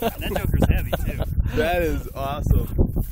that joker's heavy too. That is awesome.